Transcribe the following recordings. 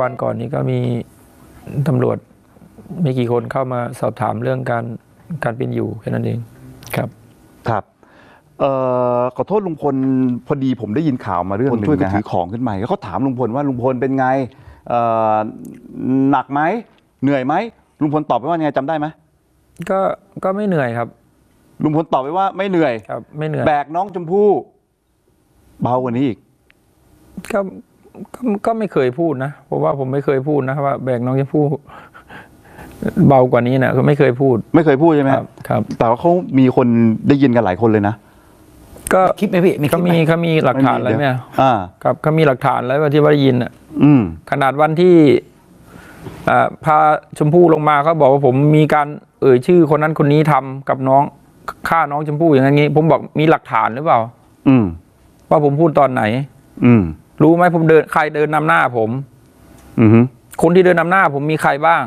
วันก่อนนี้ก็มีตำรวจไม่กี่คนเข้ามาสอบถามเรื่องการการเป็นอยู่แค่นั้นเองครับครับเอ่อขอโทษลุงพลพอดีผมได้ยินข่าวมาเรื่องหนึงช่วยกันนะถืฮะอของขึ้นมาแล้วเขาถามลุงพลว่าลุงพลเป็นไงเอ่อหนักไหมเหนื่อยไหมลุงพลตอบไปว่าไงจำได้ไหมก็ก็ไม่เหนื่อยครับ ลุงพลตอบไปว่าไม่เหนื่อยครับ ไม่เหนื่อยแบกน้องชมพู่เบากว่านี้อีกก็ ก็ก็ไม่เคยพูดนะเพราะว่าผมไม่เคยพูดนะว่าแบกน้องจะพูดเบากว่านี้นะก็ไม่เคยพูด ไม่เคยพูดใช่ไหมครับ ครับ แต่ว่าเขามีคนได้ยินกันหลายคนเลยนะ ก็คลิปไหมพี่มีคลิเขาปไหมมีเขามีหลักฐานอะไรไหมเดี๋ยวอะอ่า ครับเขามีหลักฐานอะไรว่าที่ว่าได้ยินอะ อืม ขนาดวันที่อ่าพาชมพู่ลงมาเขาบอกว่าผมมีการเอ่ยชื่อคนนั้นคนนี้ทำกับน้องฆ่าน้องชมพู่อย่างนี้ ผมบอกมีหลักฐานหรือเปล่า อืม ว่าผมพูดตอนไหน อืม รู้ไหมผมเดินใครเดินนำหน้าผม อืมคนที่เดินนำหน้าผมมีใครบ้าง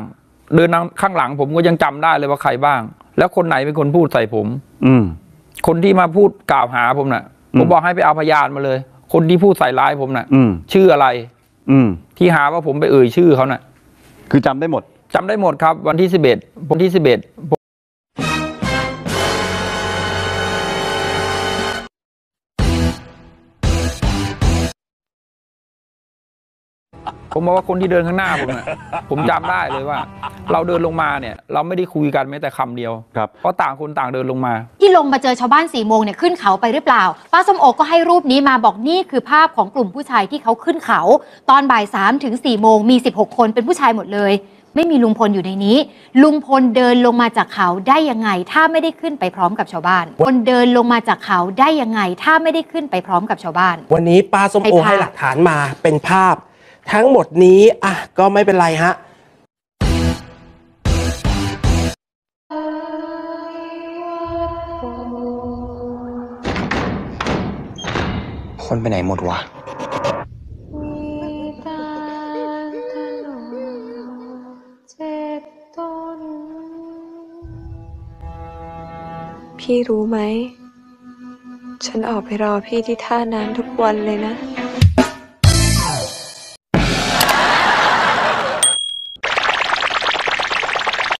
เดินนำข้างหลังผมก็ยังจำได้เลยว่าใครบ้าง แล้วคนไหนเป็นคนพูดใส่ผม อืมคนที่มาพูดกล่าวหาผมน่ะอืมผมบอกให้ไปเอาพยานมาเลย คนที่พูดใส่ร้ายผมน่ะอืมชื่ออะไร อืมที่หาว่าผมไปเอ่ยชื่อเขาน่ะ คือจำได้หมดจำได้หมดครับ วันที่สิบเอ็ดวันที่สิบเอ็ด ผมบอกว่าคนที่เดินข้างหน้าผมน่ะผมจำได้เลยว่า เราเดินลงมาเนี่ย เราไม่ได้คุยกันแม้แต่คำเดียว ครับ เพราะต่างคนต่างเดินลงมา ที่ลงมาเจอชาวบ้านสี่โมงเนี่ยขึ้นเขาไปหรือเปล่า ป้าส้มโอก็ให้รูปนี้มาบอกนี่คือภาพของกลุ่มผู้ชายที่เขาขึ้นเขา ตอนบ่ายสามถึงสี่โมงมี 16 คนเป็นผู้ชายหมดเลย ไม่มีลุงพลอยู่ในนี้ ลุงพลเดินลงมาจากเขาได้ยังไง ถ้าไม่ได้ขึ้นไปพร้อมกับชาวบ้านคนเดินลงมาจากเขาได้ยังไง ถ้าไม่ได้ขึ้นไปพร้อมกับชาวบ้าน วันนี้ป้าส้มโอให้ภาพให้หลักฐานมาเป็นภาพ ทั้งหมดนี้อะก็ไม่เป็นไรฮะคนไปไหนหมดวะ พี่รู้ไหม ฉันออกไปรอพี่ที่ท่าน้ำทุกวันเลยนะ